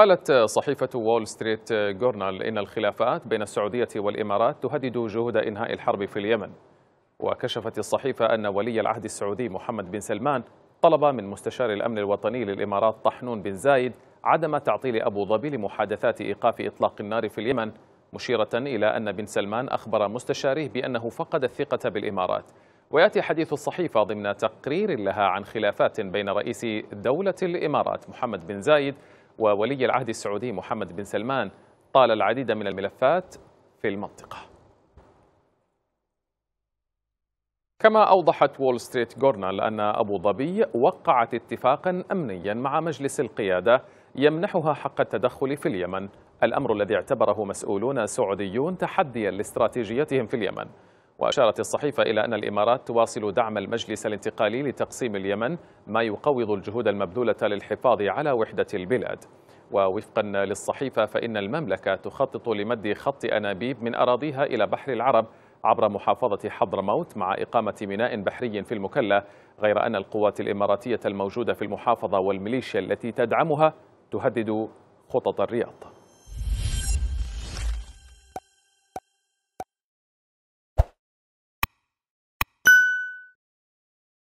قالت صحيفة وول ستريت جورنال إن الخلافات بين السعودية والإمارات تهدد جهود إنهاء الحرب في اليمن. وكشفت الصحيفة أن ولي العهد السعودي محمد بن سلمان طلب من مستشار الأمن الوطني للإمارات طحنون بن زايد عدم تعطيل أبو ظبي لمحادثات إيقاف إطلاق النار في اليمن مشيرة إلى أن بن سلمان أخبر مستشاريه بأنه فقد الثقة بالإمارات. ويأتي حديث الصحيفة ضمن تقرير لها عن خلافات بين رئيس دولة الإمارات محمد بن زايد وولي العهد السعودي محمد بن سلمان طال العديد من الملفات في المنطقة. كما أوضحت وول ستريت جورنال أن أبو ظبي وقعت اتفاقا أمنيا مع مجلس القيادة يمنحها حق التدخل في اليمن. الأمر الذي اعتبره مسؤولون سعوديون تحديا لاستراتيجيتهم في اليمن. وأشارت الصحيفة إلى أن الإمارات تواصل دعم المجلس الانتقالي لتقسيم اليمن ما يقوض الجهود المبذولة للحفاظ على وحدة البلاد. ووفقا للصحيفة فإن المملكة تخطط لمد خط أنابيب من أراضيها إلى بحر العرب عبر محافظة حضرموت مع إقامة ميناء بحري في المكلا غير أن القوات الإماراتية الموجودة في المحافظة والميليشيا التي تدعمها تهدد خطط الرياض.